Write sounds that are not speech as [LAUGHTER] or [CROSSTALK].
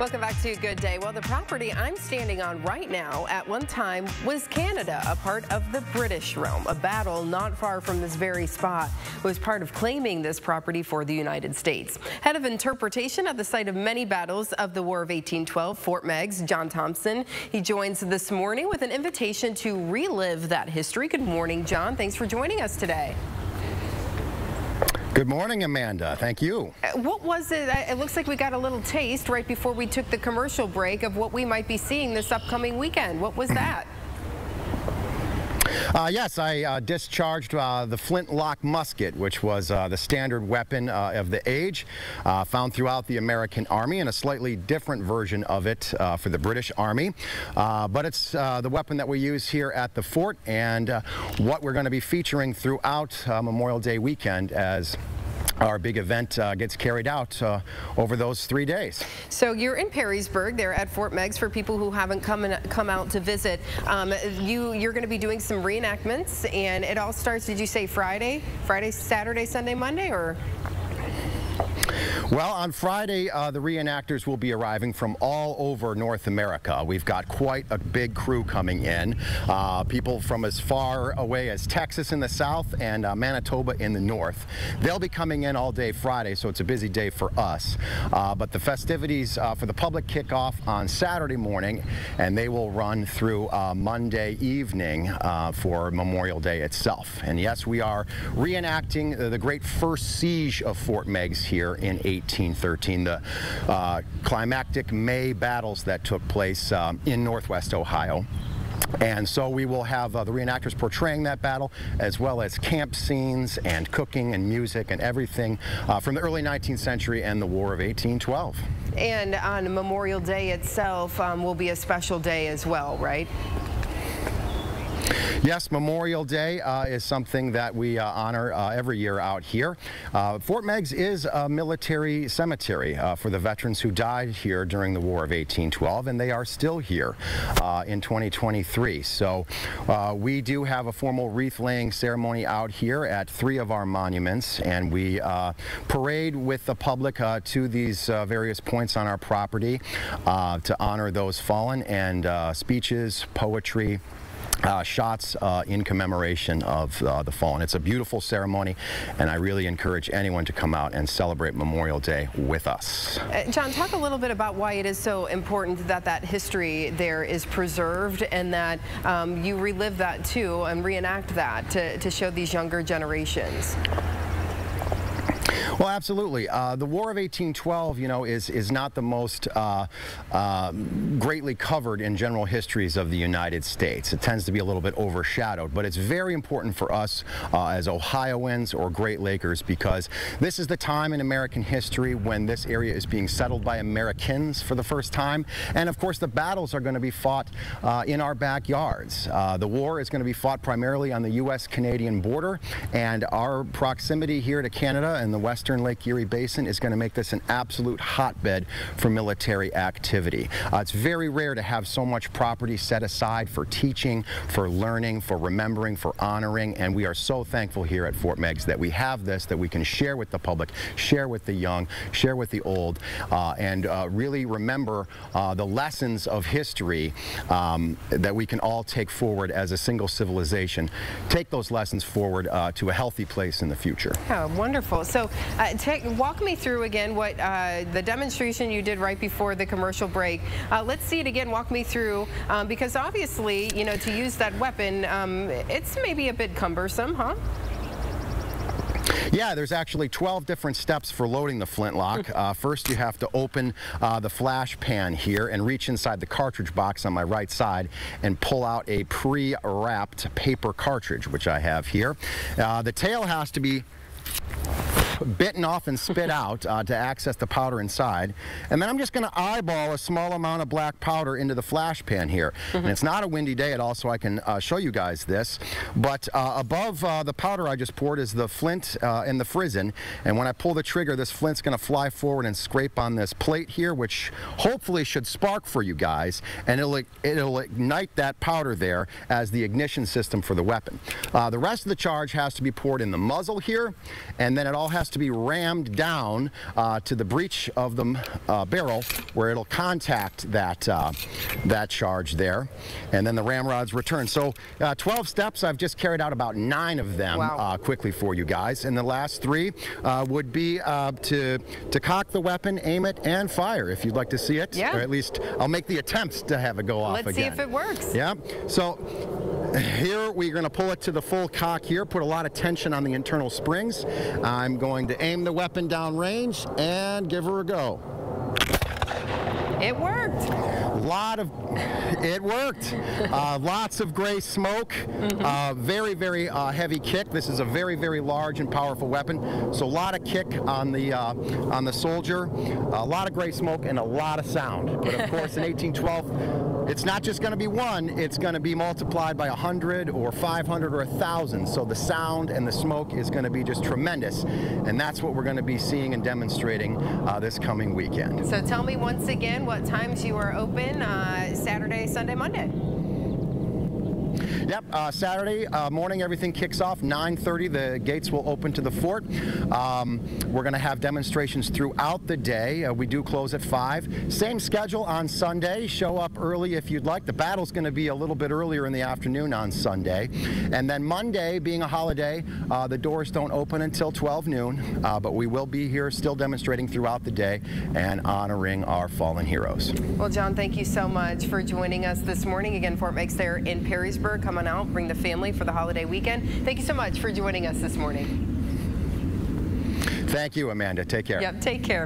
Welcome back to a Good Day. Well, the property I'm standing on right now at one time was Canada, a part of the British realm. A battle not far from this very spot was part of claiming this property for the United States. Head of interpretation at the site of many battles of the War of 1812, Fort Meigs, John Thompson. He joins this morning with an invitation to relive that history. Good morning, John. Thanks for joining us today. Good morning, Amanda. Thank you. Uh, what was it? It looks like we got a little taste right before we took the commercial break of what we might be seeing this upcoming weekend. What was that? Uh, yes, I uh, discharged uh, the flintlock musket, which was uh, the standard weapon uh, of the age, uh, found throughout the American Army, and a slightly different version of it for the British Army. but it's the weapon that we use here at the fort, and what we're going to be featuring throughout Memorial Day weekend as our big event uh, gets carried out uh, over those three days. So you're in Perrysburg, there at Fort Meigs for people who haven't come in, come out to visit. Um, you you're going to be doing some reenactments, and it all starts. Did you say Friday, Friday, Saturday, Sunday, Monday, or? Well, on Friday, uh, the reenactors will be arriving from all over North America. We've got quite a big crew coming in. Uh, people from as far away as Texas in the south and uh, Manitoba in the north. They'll be coming in all day Friday, so it's a busy day for us. Uh, but the festivities uh, for the public kick off on Saturday morning, and they will run through uh, Monday evening for Memorial Day itself. And yes, we are reenacting the great first siege of Fort Meigs here in 1813, the uh, climactic May battles that took place um, in northwest Ohio. And so we will have uh, the reenactors portraying that battle, as well as camp scenes and cooking and music and everything uh, from the early 19th century and the War of 1812. And on Memorial Day itself um, will be a special day as well, right? Yes, Memorial Day uh, is something that we uh, honor uh, every year out here. Uh, Fort Meigs is a military cemetery uh, for the veterans who died here during the War of 1812, and they are still here uh, in 2023. So we do have a formal wreath-laying ceremony out here at three of our monuments, and we parade with the public to these various points on our property to honor those fallen, and speeches, poetry, uh, shots uh, in commemoration of uh, the fallen. It's a beautiful ceremony, and I really encourage anyone to come out and celebrate Memorial Day with us. Uh, John, talk a little bit about why it is so important that that history there is preserved and that um, you relive that too and reenact that to, to show these younger generations. Well, absolutely. Uh, the War of 1812, you know, is is not the most uh, uh, greatly covered in general histories of the United States. It tends to be a little bit overshadowed, but it's very important for us uh, as Ohioans or Great Lakers because this is the time in American history when this area is being settled by Americans for the first time, and of course the battles are going to be fought uh, in our backyards. Uh, the war is going to be fought primarily on the U.S.-Canadian border, and our proximity here to Canada and the West Lake Erie Basin is going to make this an absolute hotbed for military activity. Uh, it's very rare to have so much property set aside for teaching, for learning, for remembering, for honoring, and we are so thankful here at Fort Meigs that we have this, that we can share with the public, share with the young, share with the old, uh, and uh, really remember uh, the lessons of history um, that we can all take forward as a single civilization. Take those lessons forward uh, to a healthy place in the future. Oh, wonderful. So uh, take, walk me through again what uh, the demonstration you did right before the commercial break. Uh, let's see it again. Walk me through um, because obviously, you know, to use that weapon, um, it's maybe a bit cumbersome, huh? Yeah, there's actually 12 different steps for loading the flintlock. Uh, first, you have to open uh, the flash pan here and reach inside the cartridge box on my right side and pull out a pre-wrapped paper cartridge, which I have here. Uh, the tail has to be bitten off and spit [LAUGHS] out uh, to access the powder inside. And then I'm just going to eyeball a small amount of black powder into the flash pan here. Mm -hmm. And it's not a windy day at all, so I can uh, show you guys this. But uh, above uh, the powder I just poured is the flint uh, and the frizzen. And when I pull the trigger, this flint's going to fly forward and scrape on this plate here, which hopefully should spark for you guys. And it'll, it'll ignite that powder there as the ignition system for the weapon. Uh, the rest of the charge has to be poured in the muzzle here, and then it all has has to be rammed down uh, to the breech of the uh, barrel where it'll contact that uh, that charge there, and then the ramrods return. So uh, 12 steps. I've just carried out about nine of them Wow. uh, quickly for you guys, and the last three uh, would be uh, to to cock the weapon, aim it, and fire. If you'd like to see it, Yeah. or at least I'll make the attempts to have it go off Let's again. see if it works. Yeah. So here we're going to pull it to the full cock here, put a lot of tension on the internal springs. I'm going to aim the weapon down range and give her a go. It worked. lot of it worked uh, lots of gray smoke Mm-hmm. uh, very very uh, heavy kick this is a very very large and powerful weapon so a lot of kick on the uh, on the soldier a lot of gray smoke and a lot of sound but of [LAUGHS] course in 1812 it's not just going to be one it's going to be multiplied by 100 or 500 or 1000 so the sound and the smoke is going to be just tremendous. And that's what we're going to be seeing and demonstrating uh, this coming weekend. So tell me once again what times you are open uh, Saturday, Sunday, Monday. Yep, uh, Saturday uh, morning, everything kicks off. 9:30, the gates will open to the fort. Um, we're going to have demonstrations throughout the day. Uh, we do close at five. Same schedule on Sunday. Show up early if you'd like. The battle's going to be a little bit earlier in the afternoon on Sunday, and then Monday, being a holiday, uh, the doors don't open until 12 noon. Uh, but we will be here still demonstrating throughout the day and honoring our fallen heroes. Well, John, thank you so much for joining us this morning. Again, Fort Meigs there in Perrysburg. Come on out, bring the family for the holiday weekend. Thank you so much for joining us this morning. Thank you, Amanda. Take care. Yep, take care.